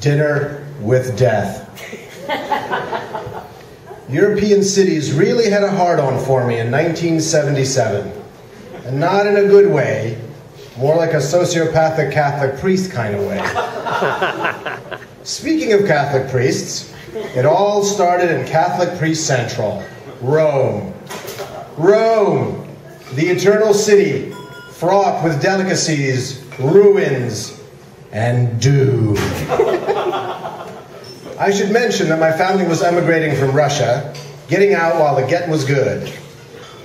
Dinner with Death. European cities really had a hard on for me in 1977. And not in a good way, more like a sociopathic Catholic priest kind of way. Speaking of Catholic priests, it all started in Catholic Priest Central, Rome. Rome, the eternal city, fraught with delicacies, ruins, and doom. I should mention that my family was emigrating from Russia, getting out while the getting was good.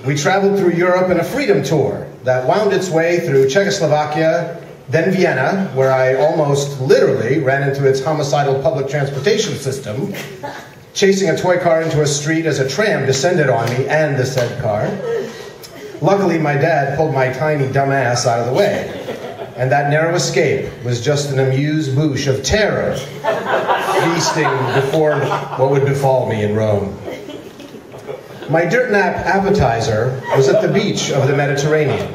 We traveled through Europe in a freedom tour that wound its way through Czechoslovakia, then Vienna, where I almost literally ran into its homicidal public transportation system, chasing a toy car into a street as a tram descended on me and the said car. Luckily, my dad pulled my tiny dumb ass out of the way, and that narrow escape was just an amuse bouche of terror, feasting before what would befall me in Rome. My dirt nap appetizer was at the beach of the Mediterranean.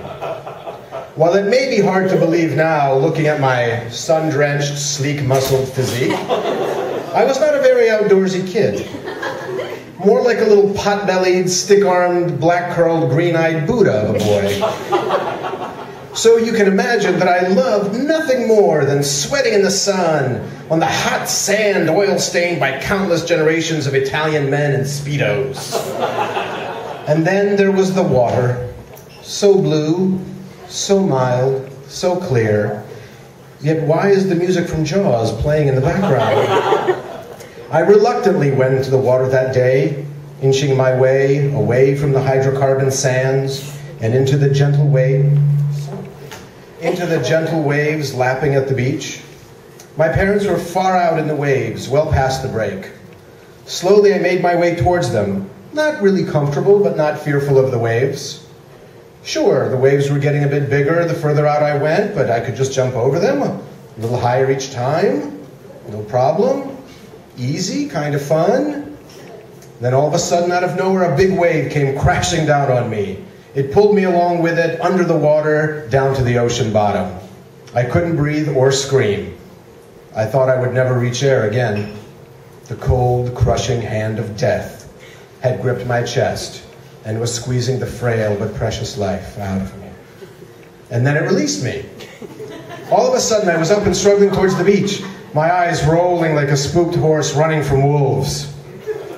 While it may be hard to believe now, looking at my sun drenched, sleek muscled physique, I was not a very outdoorsy kid. More like a little pot bellied, stick armed, black curled, green eyed Buddha of a boy. So you can imagine that I loved nothing more than sweating in the sun on the hot sand oil stained by countless generations of Italian men in Speedos. And then there was the water, so blue, so mild, so clear. Yet why is the music from Jaws playing in the background? I reluctantly went into the water that day, inching my way away from the hydrocarbon sands and into the gentle wave, into the gentle waves lapping at the beach. My parents were far out in the waves, well past the break. Slowly I made my way towards them, not really comfortable, but not fearful of the waves. Sure, the waves were getting a bit bigger the further out I went, but I could just jump over them, a little higher each time, no problem. Easy, kind of fun. Then all of a sudden, out of nowhere, a big wave came crashing down on me. It pulled me along with it under the water down to the ocean bottom. I couldn't breathe or scream. I thought I would never reach air again. The cold, crushing hand of death had gripped my chest and was squeezing the frail but precious life out of me. And then it released me. All of a sudden, I was up and struggling towards the beach, my eyes rolling like a spooked horse running from wolves.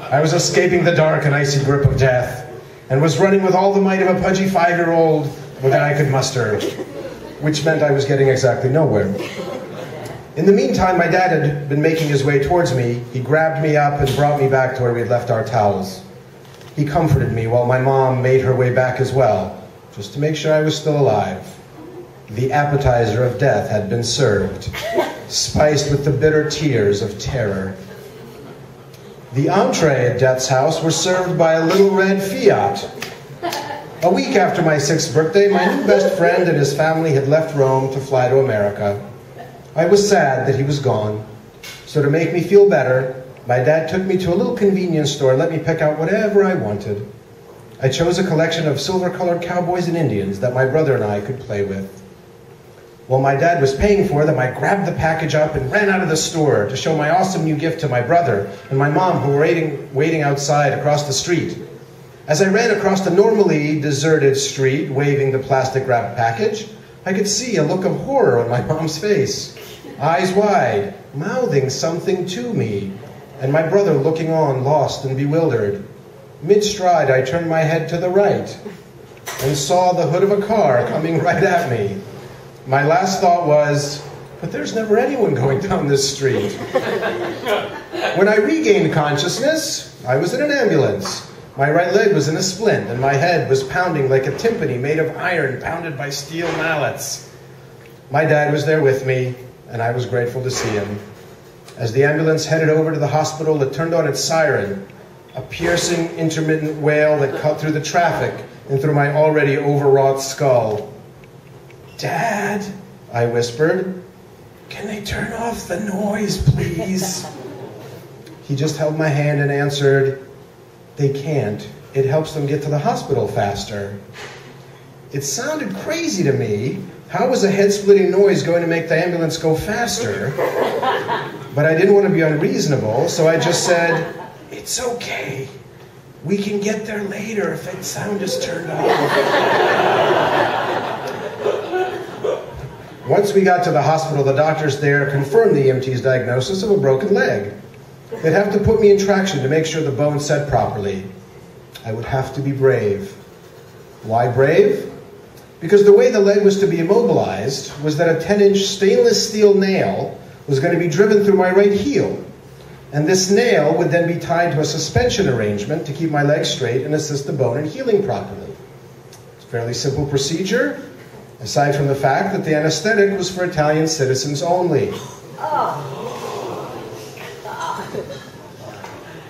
I was escaping the dark and icy grip of death, and was running with all the might of a pudgy five year old that I could muster, which meant I was getting exactly nowhere. In the meantime, my dad had been making his way towards me. He grabbed me up and brought me back to where we had left our towels. He comforted me while my mom made her way back as well, just to make sure I was still alive. The appetizer of death had been served, spiced with the bitter tears of terror. The entree at Death's house was served by a little red Fiat. A week after my sixth birthday, my new best friend and his family had left Rome to fly to America. I was sad that he was gone, so to make me feel better, my dad took me to a little convenience store and let me pick out whatever I wanted. I chose a collection of silver colored cowboys and Indians that my brother and I could play with. While my dad was paying for them, I grabbed the package up and ran out of the store to show my awesome new gift to my brother and my mom, who were waiting, waiting outside across the street. As I ran across the normally deserted street, waving the plastic wrapped package, I could see a look of horror on my mom's face, eyes wide, mouthing something to me, and my brother looking on, lost and bewildered. Mid stride, I turned my head to the right and saw the hood of a car coming right at me. My last thought was, but there's never anyone going down this street. when I regained consciousness, I was in an ambulance. My right leg was in a splint, and my head was pounding like a timpani made of iron pounded by steel mallets. My dad was there with me, and I was grateful to see him. As the ambulance headed over to the hospital, it turned on its siren, a piercing, intermittent wail that cut through the traffic and through my already overwrought skull. Dad, I whispered, can they turn off the noise, please? he just held my hand and answered, They can't. It helps them get to the hospital faster. It sounded crazy to me. How was a head splitting noise going to make the ambulance go faster? But I didn't want to be unreasonable, so I just said, It's okay. We can get there later if that sound is turned off. Once we got to the hospital, the doctors there confirmed the EMT's diagnosis of a broken leg. They'd have to put me in traction to make sure the bone set properly. I would have to be brave. Why brave? Because the way the leg was to be immobilized was that a 10 inch stainless steel nail was going to be driven through my right heel. And this nail would then be tied to a suspension arrangement to keep my leg straight and assist the bone in healing properly. It's a fairly simple procedure, aside from the fact that the anesthetic was for Italian citizens only.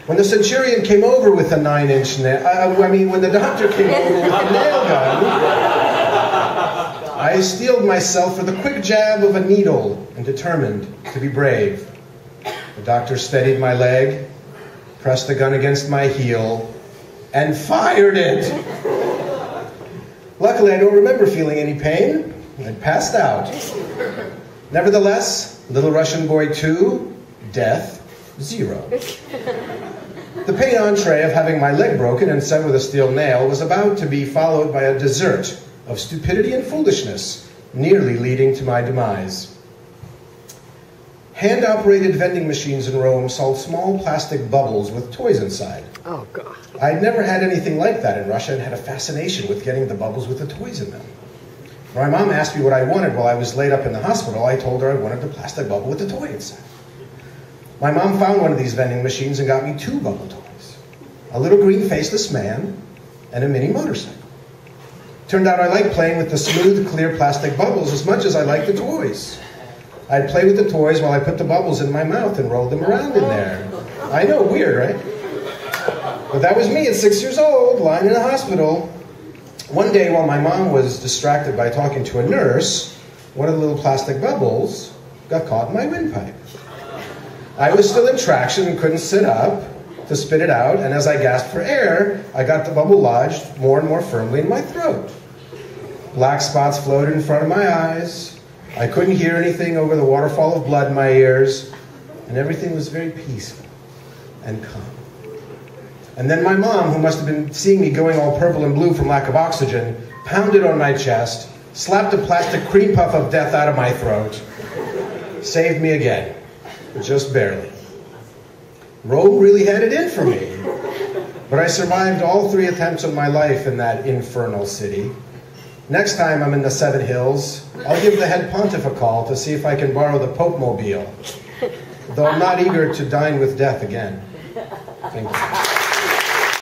When the centurion came over with a nine-inch nail, I, I mean, when the doctor came over with a nail gun, I steeled myself for the quick jab of a needle and determined to be brave. The doctor steadied my leg, pressed the gun against my heel, and fired it. Luckily, I don't remember feeling any pain. I'd passed out. Nevertheless, Little Russian Boy 2, death, zero. The pain entree of having my leg broken and set with a steel nail was about to be followed by a dessert of stupidity and foolishness, nearly leading to my demise. Hand operated vending machines in Rome sold small plastic bubbles with toys inside. Oh, God. I'd never had anything like that in Russia and had a fascination with getting the bubbles with the toys in them. When my mom asked me what I wanted while I was laid up in the hospital, I told her I wanted the plastic bubble with the toy inside. My mom found one of these vending machines and got me two bubble toys a little green faceless man and a mini motorcycle. Turned out I liked playing with the smooth, clear plastic bubbles as much as I liked the toys. I'd play with the toys while I put the bubbles in my mouth and rolled them around in there. I know, weird, right? But that was me at six years old, lying in a hospital. One day, while my mom was distracted by talking to a nurse, one of the little plastic bubbles got caught in my windpipe. I was still in traction and couldn't sit up to spit it out, and as I gasped for air, I got the bubble lodged more and more firmly in my throat. Black spots floated in front of my eyes. I couldn't hear anything over the waterfall of blood in my ears, and everything was very peaceful and calm. And then my mom, who must have been seeing me going all purple and blue from lack of oxygen, pounded on my chest, slapped a plastic cream puff of death out of my throat, saved me again, just barely. Rome really had it in for me. But I survived all three attempts of my life in that infernal city. Next time I'm in the Seven Hills, I'll give the head pontiff a call to see if I can borrow the Pope Mobile. Though I'm not eager to dine with death again. Thank you.